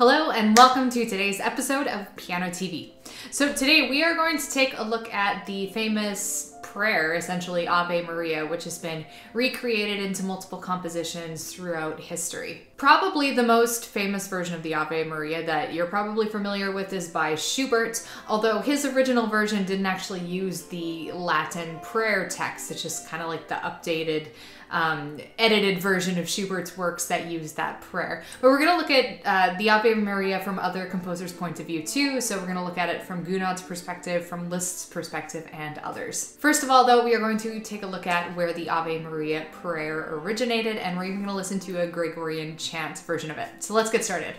Hello, and welcome to today's episode of Piano TV. So, today we are going to take a look at the famous prayer, essentially Ave Maria, which has been recreated into multiple compositions throughout history. Probably the most famous version of the Ave Maria that you're probably familiar with is by Schubert, although his original version didn't actually use the Latin prayer text. It's just kind of like the updated um, edited version of Schubert's works that use that prayer. But we're going to look at uh, the Ave Maria from other composers' point of view too. So we're going to look at it from Gounod's perspective, from Liszt's perspective, and others. First of all, though, we are going to take a look at where the Ave Maria prayer originated, and we're even going to listen to a Gregorian chant version of it. So let's get started.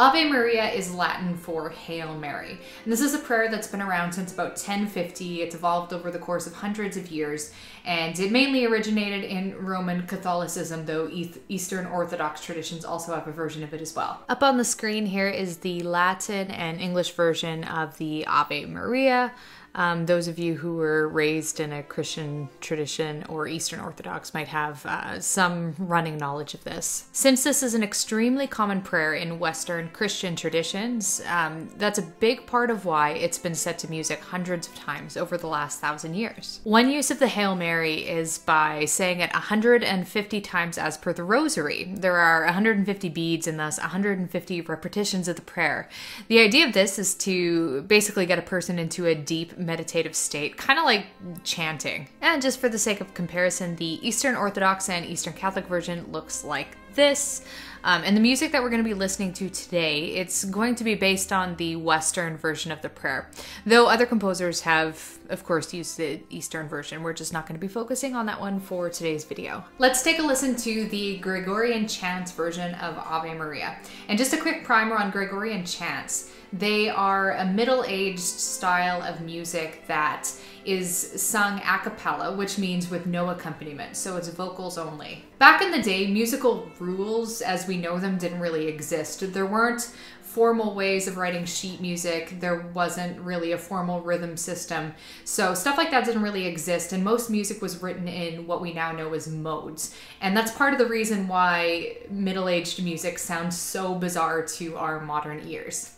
Ave Maria is Latin for Hail Mary. And this is a prayer that's been around since about 1050. It's evolved over the course of hundreds of years, and it mainly originated in Roman Catholicism, though Eastern Orthodox traditions also have a version of it as well. Up on the screen here is the Latin and English version of the Ave Maria. Um, those of you who were raised in a Christian tradition or Eastern Orthodox might have uh, some running knowledge of this. Since this is an extremely common prayer in Western Christian traditions, um, that's a big part of why it's been set to music hundreds of times over the last thousand years. One use of the Hail Mary is by saying it 150 times as per the Rosary. There are 150 beads and thus 150 repetitions of the prayer. The idea of this is to basically get a person into a deep meditative state, kind of like chanting. And just for the sake of comparison, the Eastern Orthodox and Eastern Catholic version looks like this. Um, and the music that we're going to be listening to today, it's going to be based on the Western version of the prayer. Though other composers have, of course, used the Eastern version. We're just not going to be focusing on that one for today's video. Let's take a listen to the Gregorian chants version of Ave Maria. And just a quick primer on Gregorian chants. They are a middle-aged style of music that is sung a cappella, which means with no accompaniment, so it's vocals only. Back in the day, musical rules as we know them didn't really exist. There weren't formal ways of writing sheet music. There wasn't really a formal rhythm system. So stuff like that didn't really exist. And most music was written in what we now know as modes. And that's part of the reason why middle aged music sounds so bizarre to our modern ears.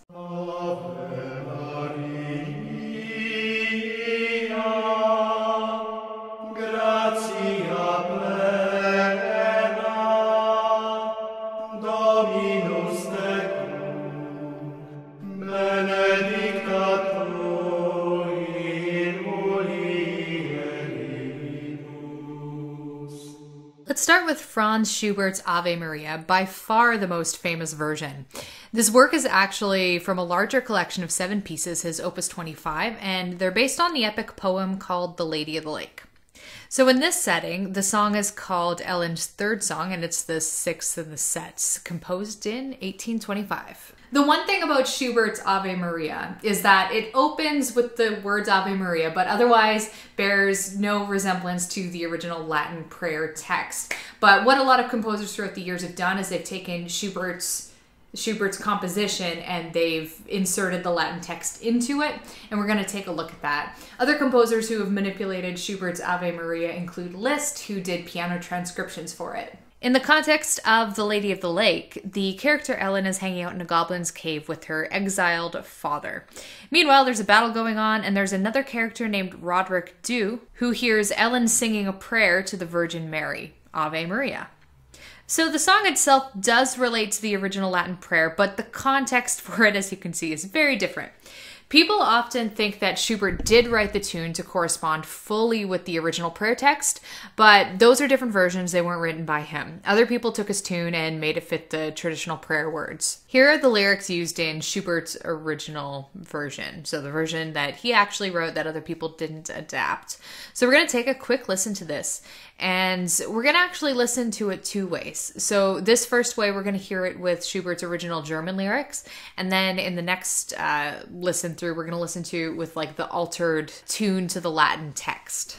Let's start with Franz Schubert's Ave Maria, by far the most famous version. This work is actually from a larger collection of seven pieces, his Opus 25, and they're based on the epic poem called The Lady of the Lake. So in this setting, the song is called Ellen's third song, and it's the sixth in the sets, composed in 1825. The one thing about Schubert's Ave Maria is that it opens with the words Ave Maria, but otherwise bears no resemblance to the original Latin prayer text. But what a lot of composers throughout the years have done is they've taken Schubert's Schubert's composition and they've inserted the Latin text into it, and we're going to take a look at that. Other composers who have manipulated Schubert's Ave Maria include Liszt, who did piano transcriptions for it. In the context of The Lady of the Lake, the character Ellen is hanging out in a goblin's cave with her exiled father. Meanwhile, there's a battle going on, and there's another character named Roderick Dhu who hears Ellen singing a prayer to the Virgin Mary, Ave Maria. So the song itself does relate to the original Latin prayer, but the context for it, as you can see, is very different. People often think that Schubert did write the tune to correspond fully with the original prayer text, but those are different versions. They weren't written by him. Other people took his tune and made it fit the traditional prayer words. Here are the lyrics used in Schubert's original version, so the version that he actually wrote that other people didn't adapt. So we're going to take a quick listen to this, and we're going to actually listen to it two ways. So this first way, we're going to hear it with Schubert's original German lyrics, and then in the next uh, listen through, we're going to listen to it with like the altered tune to the Latin text.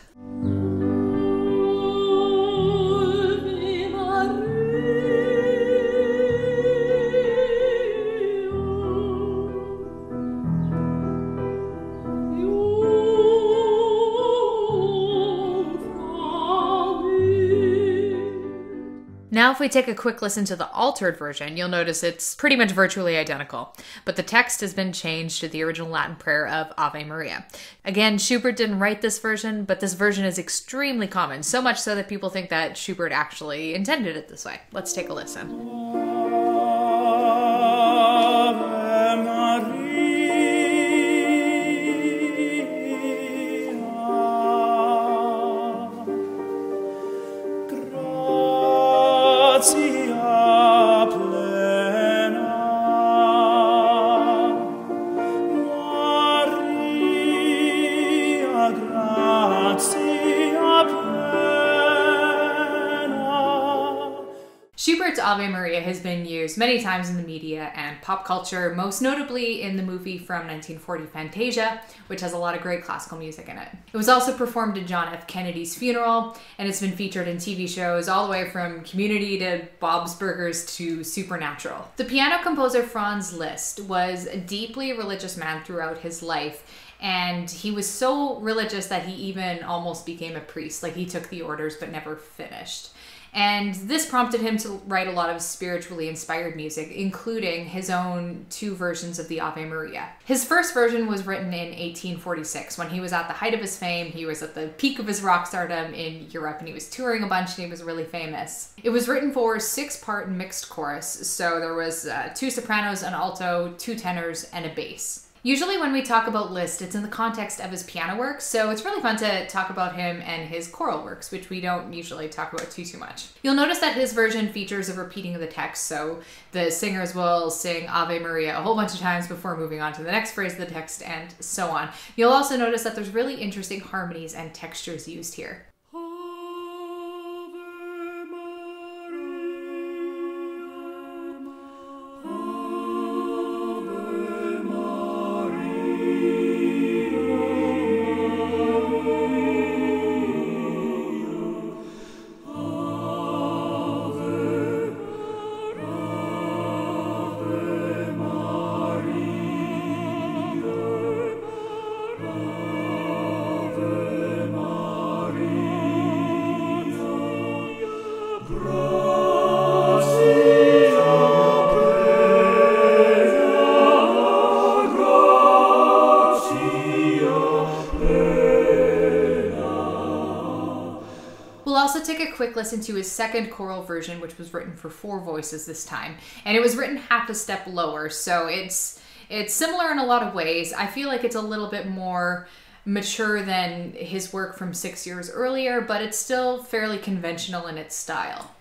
Now, if we take a quick listen to the altered version, you'll notice it's pretty much virtually identical, but the text has been changed to the original Latin prayer of Ave Maria. Again, Schubert didn't write this version, but this version is extremely common, so much so that people think that Schubert actually intended it this way. Let's take a listen. Ave Maria has been used many times in the media and pop culture, most notably in the movie from 1940 Fantasia, which has a lot of great classical music in it. It was also performed at John F. Kennedy's funeral, and it's been featured in TV shows all the way from Community to Bob's Burgers to Supernatural. The piano composer Franz Liszt was a deeply religious man throughout his life and he was so religious that he even almost became a priest like he took the orders but never finished and this prompted him to write a lot of spiritually inspired music, including his own two versions of the Ave Maria. His first version was written in 1846 when he was at the height of his fame. He was at the peak of his rock stardom in Europe and he was touring a bunch and he was really famous. It was written for six part mixed chorus, so there was uh, two sopranos, an alto, two tenors, and a bass. Usually, when we talk about Liszt, it's in the context of his piano works, so it's really fun to talk about him and his choral works, which we don't usually talk about too too much. You'll notice that his version features a repeating of the text, so the singers will sing Ave Maria a whole bunch of times before moving on to the next phrase of the text, and so on. You'll also notice that there's really interesting harmonies and textures used here. Quick listen to his second choral version, which was written for four voices this time, and it was written half a step lower. So it's it's similar in a lot of ways. I feel like it's a little bit more mature than his work from six years earlier, but it's still fairly conventional in its style.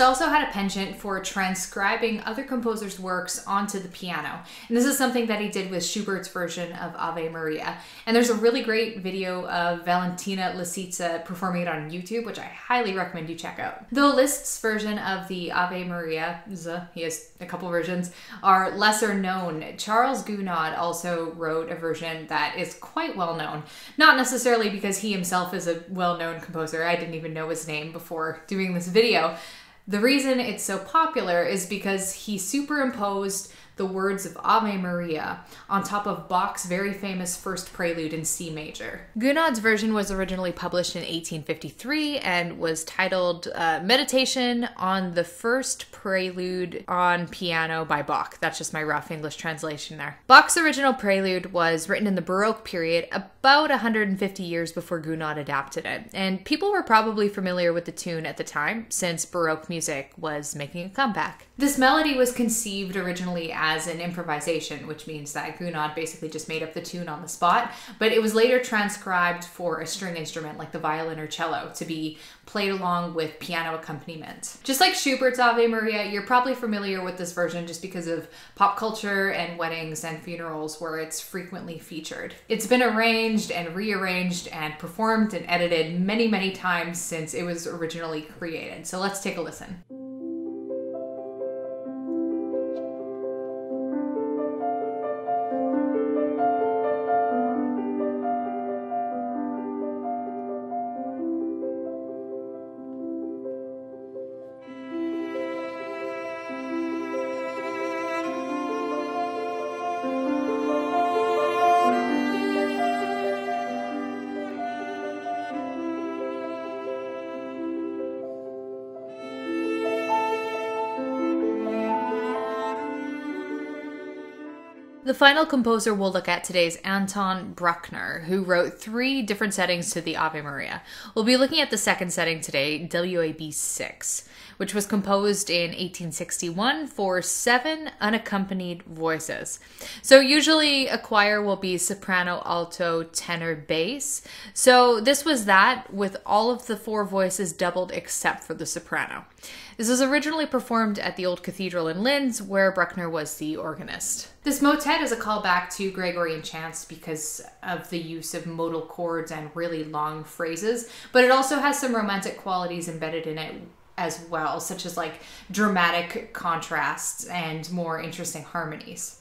Also had a penchant for transcribing other composers' works onto the piano. And this is something that he did with Schubert's version of Ave Maria. And there's a really great video of Valentina Lisitsa performing it on YouTube, which I highly recommend you check out. Though Liszt's version of the Ave Maria, he has a couple versions, are lesser known, Charles Gounod also wrote a version that is quite well known. Not necessarily because he himself is a well known composer, I didn't even know his name before doing this video the reason it's so popular is because he superimposed the words of Ave Maria on top of Bach's very famous first prelude in C major. Gounod's version was originally published in 1853 and was titled uh, Meditation on the First Prelude on Piano by Bach. That's just my rough English translation there. Bach's original prelude was written in the Baroque period about 150 years before Gounod adapted it, and people were probably familiar with the tune at the time since Baroque music was making a comeback. This melody was conceived originally as as an improvisation, which means that Gounod basically just made up the tune on the spot. But it was later transcribed for a string instrument like the violin or cello to be played along with piano accompaniment. Just like Schubert's Ave Maria, you're probably familiar with this version just because of pop culture and weddings and funerals where it's frequently featured. It's been arranged and rearranged and performed and edited many, many times since it was originally created. So let's take a listen. The final composer we'll look at today is Anton Bruckner, who wrote three different settings to the Ave Maria. We'll be looking at the second setting today, WAB 6, which was composed in 1861 for seven unaccompanied voices. So, usually a choir will be soprano, alto, tenor, bass. So, this was that with all of the four voices doubled except for the soprano. This was originally performed at the Old Cathedral in Linz, where Bruckner was the organist. This motet is a callback to Gregorian chants because of the use of modal chords and really long phrases, but it also has some romantic qualities embedded in it as well, such as like dramatic contrasts and more interesting harmonies.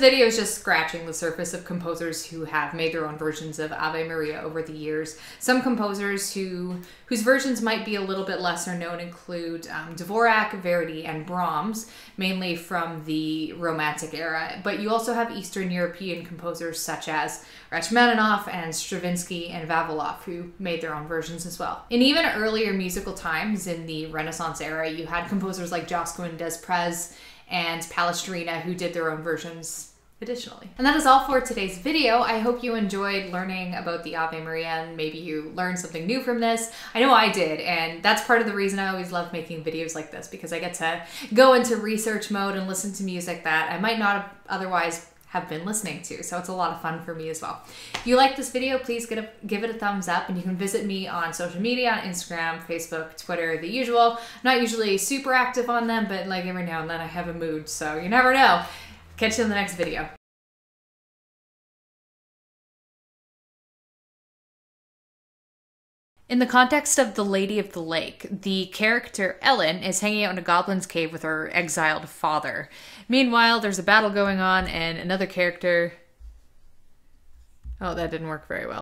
Video is just scratching the surface of composers who have made their own versions of Ave Maria over the years. Some composers who whose versions might be a little bit lesser known include um, Dvorak, Verdi, and Brahms, mainly from the Romantic era. But you also have Eastern European composers such as Rachmaninoff and Stravinsky and Vavilov who made their own versions as well. In even earlier musical times in the Renaissance era, you had composers like Josquin des Prez and Palestrina who did their own versions additionally. And that is all for today's video. I hope you enjoyed learning about the Ave Maria and maybe you learned something new from this. I know I did, and that's part of the reason I always love making videos like this because I get to go into research mode and listen to music that I might not otherwise have been listening to. So it's a lot of fun for me as well. If you like this video, please a, give it a thumbs up and you can visit me on social media, on Instagram, Facebook, Twitter, the usual. Not usually super active on them, but like every now and then I have a mood, so you never know. Catch you in the next video. In the context of The Lady of the Lake, the character Ellen is hanging out in a goblin's cave with her exiled father. Meanwhile, there's a battle going on, and another character. Oh, that didn't work very well.